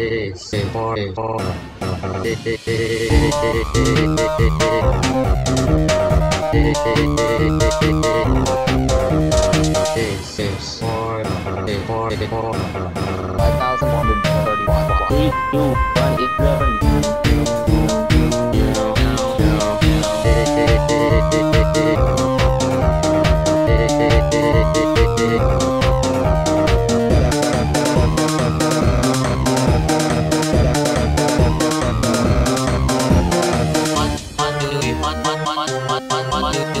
Six four four five thousand one hundred thirty one. Three 2, 1, 11. This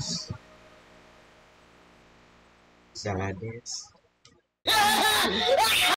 Hades. Sa